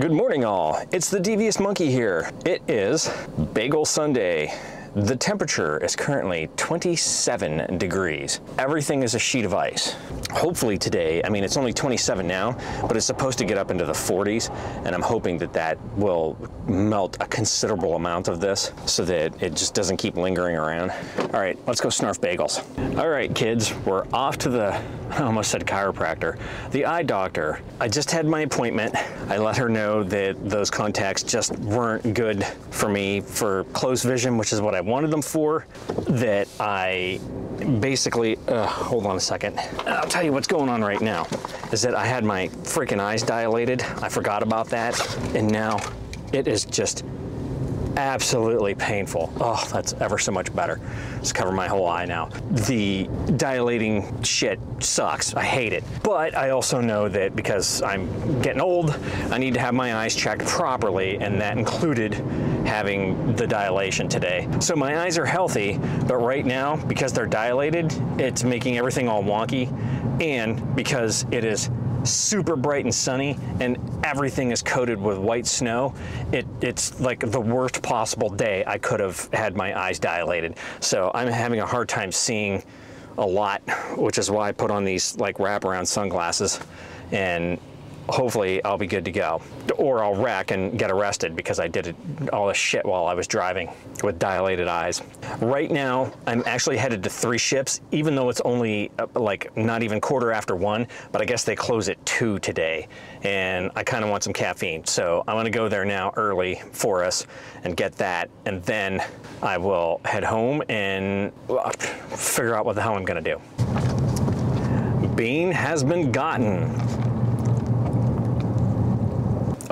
Good morning, all. It's the Devious Monkey here. It is Bagel Sunday. The temperature is currently 27 degrees. Everything is a sheet of ice. Hopefully today, I mean, it's only 27 now, but it's supposed to get up into the 40s, and I'm hoping that that will melt a considerable amount of this so that it just doesn't keep lingering around. All right, let's go snarf bagels. All right, kids, we're off to the, I almost said chiropractor, the eye doctor. I just had my appointment. I let her know that those contacts just weren't good for me for close vision, which is what I wanted them for, that I basically, uh, hold on a second. I'll tell you what's going on right now, is that I had my freaking eyes dilated. I forgot about that. And now it is just absolutely painful. Oh, that's ever so much better. Just cover my whole eye now. The dilating shit sucks. I hate it. But I also know that because I'm getting old, I need to have my eyes checked properly, and that included having the dilation today. So my eyes are healthy, but right now, because they're dilated, it's making everything all wonky, and because it is super bright and sunny and everything is coated with white snow, it, it's like the worst possible day I could have had my eyes dilated. So I'm having a hard time seeing a lot, which is why I put on these like wraparound sunglasses and hopefully I'll be good to go. Or I'll wreck and get arrested because I did all this shit while I was driving with dilated eyes. Right now, I'm actually headed to Three Ships, even though it's only uh, like not even quarter after one, but I guess they close at two today. And I kind of want some caffeine. So I'm gonna go there now early for us and get that. And then I will head home and uh, figure out what the hell I'm gonna do. Bean has been gotten.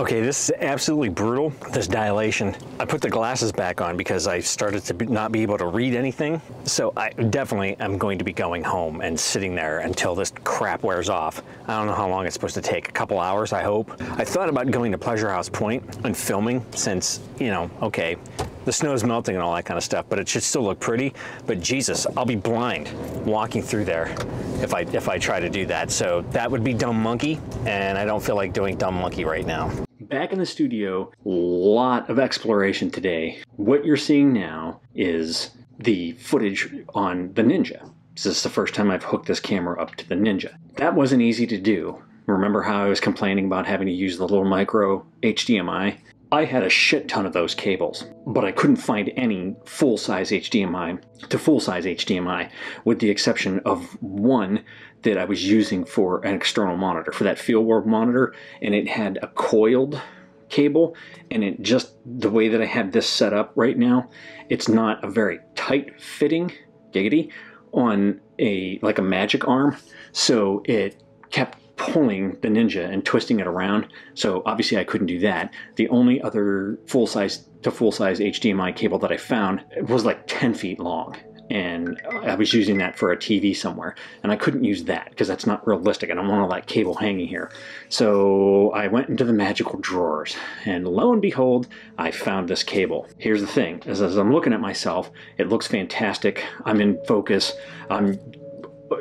Okay, this is absolutely brutal, this dilation. I put the glasses back on because I started to be, not be able to read anything. So I definitely am going to be going home and sitting there until this crap wears off. I don't know how long it's supposed to take, a couple hours, I hope. I thought about going to Pleasure House Point and filming since, you know, okay, the snow's melting and all that kind of stuff, but it should still look pretty. But Jesus, I'll be blind walking through there if I if I try to do that. So that would be Dumb Monkey, and I don't feel like doing Dumb Monkey right now. Back in the studio, lot of exploration today. What you're seeing now is the footage on the Ninja. This is the first time I've hooked this camera up to the Ninja. That wasn't easy to do. Remember how I was complaining about having to use the little micro HDMI? I had a shit ton of those cables, but I couldn't find any full-size HDMI to full-size HDMI, with the exception of one that I was using for an external monitor, for that Feelworld monitor, and it had a coiled cable, and it just, the way that I have this set up right now, it's not a very tight fitting, giggity, on a, like a magic arm, so it kept pulling the Ninja and twisting it around. So obviously I couldn't do that. The only other full size to full size HDMI cable that I found was like 10 feet long. And oh. I was using that for a TV somewhere. And I couldn't use that because that's not realistic. And I don't want all that cable hanging here. So I went into the magical drawers. And lo and behold, I found this cable. Here's the thing, as, as I'm looking at myself, it looks fantastic. I'm in focus. I'm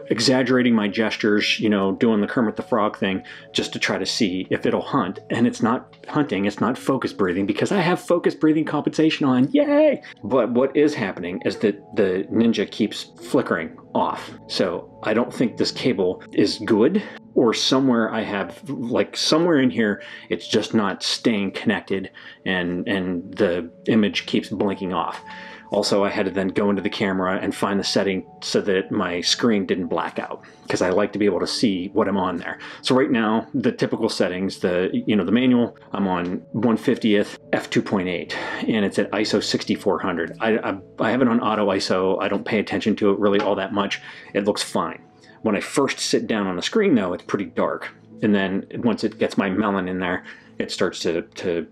exaggerating my gestures, you know, doing the Kermit the Frog thing just to try to see if it'll hunt. And it's not hunting, it's not focus breathing because I have focus breathing compensation on. Yay! But what is happening is that the Ninja keeps flickering off. So I don't think this cable is good or somewhere I have like somewhere in here it's just not staying connected and and the image keeps blinking off. Also, I had to then go into the camera and find the setting so that my screen didn't black out because I like to be able to see what I'm on there. So right now, the typical settings, the you know the manual, I'm on 150th f2.8 and it's at ISO 6400. I, I, I have it on auto ISO. I don't pay attention to it really all that much. It looks fine. When I first sit down on the screen though, it's pretty dark. And then once it gets my melon in there, it starts to, to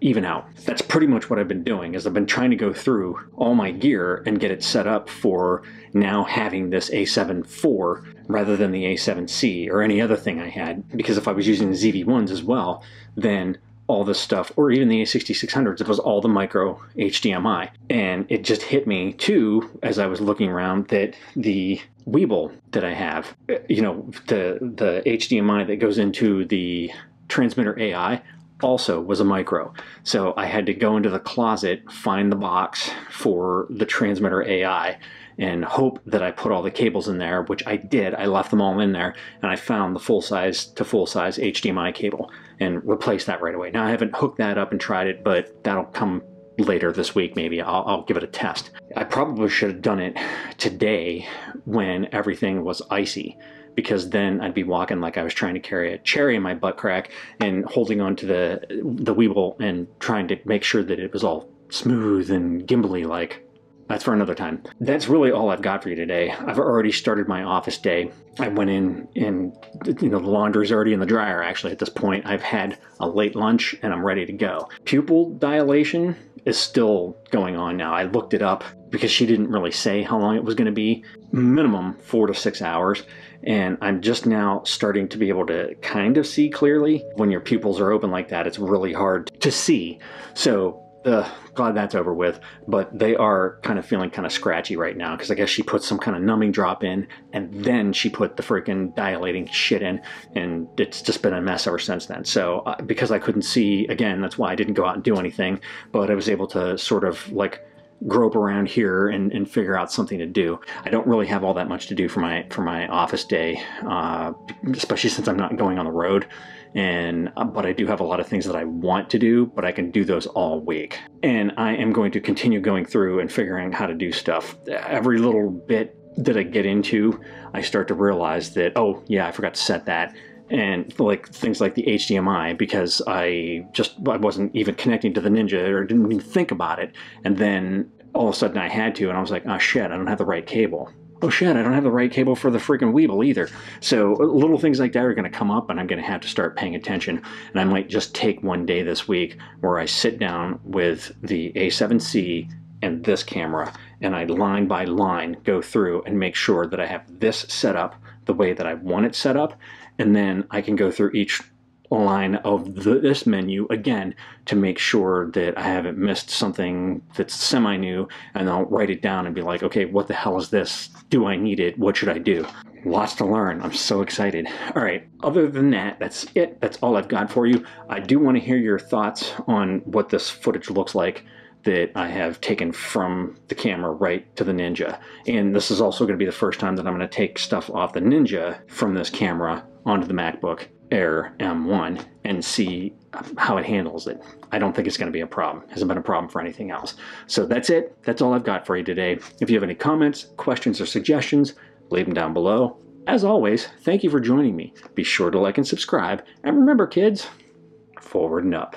even out. That's pretty much what I've been doing is I've been trying to go through all my gear and get it set up for now having this A7 IV rather than the A7C or any other thing I had because if I was using the ZV-1s as well then all this stuff, or even the A6600s, it was all the micro HDMI. And it just hit me too, as I was looking around, that the Weebill that I have, you know, the, the HDMI that goes into the transmitter AI, also was a micro. So I had to go into the closet, find the box for the transmitter AI, and hope that I put all the cables in there, which I did. I left them all in there, and I found the full size to full size HDMI cable and replaced that right away. Now I haven't hooked that up and tried it, but that'll come later this week maybe I'll, I'll, give it a test i probably should have done it today when everything was icy because then I'd be walking like I was trying to carry a cherry in my butt crack and holding on to the the Weebill and trying to make sure that it was all smooth and gimbally like. That's for another time. That's really all I've got for you today. I've already started my office day. I went in and you know the laundry's already in the dryer actually at this point. I've had a late lunch and I'm ready to go. Pupil dilation is still going on now. I looked it up because she didn't really say how long it was going to be. Minimum 4 to 6 hours and I'm just now starting to be able to kind of see clearly. When your pupils are open like that, it's really hard to see. So, uh, glad that's over with. But they are kind of feeling kind of scratchy right now because I guess she put some kind of numbing drop in and then she put the freaking dilating shit in, and it's just been a mess ever since then. So, uh, because I couldn't see, again, that's why I didn't go out and do anything, but I was able to sort of like grope around here and, and figure out something to do. I don't really have all that much to do for my for my office day, uh, especially since I'm not going on the road. And uh, but I do have a lot of things that I want to do, but I can do those all week. And I am going to continue going through and figuring how to do stuff. Every little bit that I get into, I start to realize that oh yeah, I forgot to set that and like things like the HDMI because I just I wasn't even connecting to the Ninja or didn't even think about it, and then all of a sudden I had to, and I was like, oh shit, I don't have the right cable. Oh shit, I don't have the right cable for the freaking Weebill either. So uh, little things like that are going to come up, and I'm going to have to start paying attention. And I might just take one day this week where I sit down with the A7C and this camera, and I line by line go through and make sure that I have this set up the way that I want it set up, and then I can go through each line of the, this menu again to make sure that I haven't missed something that's semi new and I'll write it down and be like okay what the hell is this? Do I need it? What should I do? Lots to learn. I'm so excited. All right other than that that's it. That's all I've got for you. I do want to hear your thoughts on what this footage looks like that I have taken from the camera right to the Ninja. And this is also going to be the first time that I'm going to take stuff off the Ninja from this camera onto the MacBook Air M1 and see how it handles it. I don't think it's going to be a problem. It hasn't been a problem for anything else. So that's it. That's all I've got for you today. If you have any comments, questions, or suggestions, leave them down below. As always, thank you for joining me. Be sure to like and subscribe. And remember, kids, forward and up.